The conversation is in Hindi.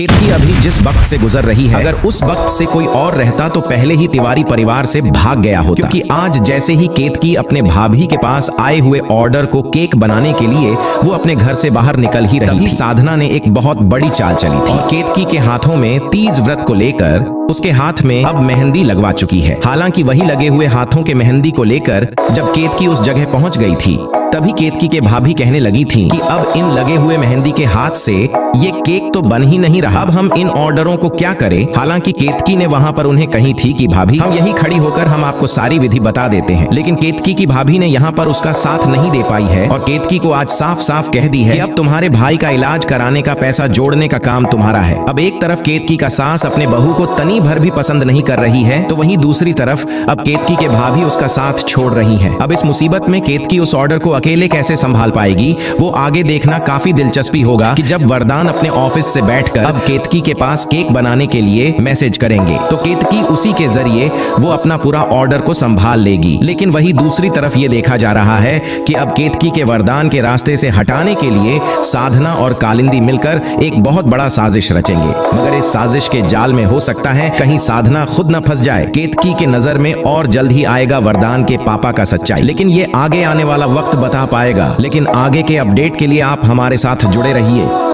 केतकी अभी जिस वक्त से गुजर रही है अगर उस वक्त से कोई और रहता तो पहले ही तिवारी परिवार से भाग गया होता। क्योंकि आज जैसे ही केतकी अपने भाभी के पास आए हुए ऑर्डर को केक बनाने के लिए वो अपने घर से बाहर निकल ही रही थी। साधना ने एक बहुत बड़ी चाल चली थी। केतकी के हाथों में तीज व्रत को लेकर उसके हाथ में अब मेहंदी लगवा चुकी है। हालाँकि वही लगे हुए हाथों के मेहंदी को लेकर जब केतकी उस जगह पहुँच गई थी तभी केतकी के भाभी कहने लगी थी कि अब इन लगे हुए मेहंदी के हाथ से ये केक तो बन ही नहीं रहा। अब हम इन ऑर्डरों को क्या करें? हालाँकि केतकी ने वहाँ पर उन्हें कही थी कि, भाभी, हम यही खड़ी होकर हम आपको सारी विधि बता देते हैं। लेकिन केतकी की भाभी ने यहाँ पर उसका साथ नहीं दे पाई है और केतकी को आज साफ़ साफ़ कह दी है कि अब तुम्हारे भाई का इलाज कराने का पैसा जोड़ने का काम तुम्हारा है। अब एक तरफ़ केतकी का सास अपने बहू को तनी भर भी पसंद नहीं कर रही है तो वहीं दूसरी तरफ़ अब केतकी के भाभी उसका साथ छोड़ रही है। अब इस मुसीबत में केतकी उस ऑर्डर को अकेले कैसे संभाल पाएगी? वो आगे देखना काफ़ी दिलचस्पी होगा की जब वरदान अपने ऑफ़िस से बैठकर अब केतकी के पास केक बनाने के लिए मैसेज करेंगे। तो केतकी उसी के ज़रिए वो अपना पूरा ऑर्डर को संभाल लेगी। लेकिन वही दूसरी तरफ़ ये देखा जा रहा है कि अब केतकी के वरदान के रास्ते से हटाने के लिए साधना और कालिंदी मिलकर एक बहुत बड़ा साजिश रचेंगे। मगर इस साजिश के जाल में हो सकता है कहीं साधना खुद न फंस जाए। केतकी के नज़र में और जल्द ही आएगा वरदान के पापा का सच्चाई। लेकिन ये आगे आने वाला वक्त बता पाएगा। लेकिन आगे के अपडेट के लिए आप हमारे साथ जुड़े रहिए।